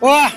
哇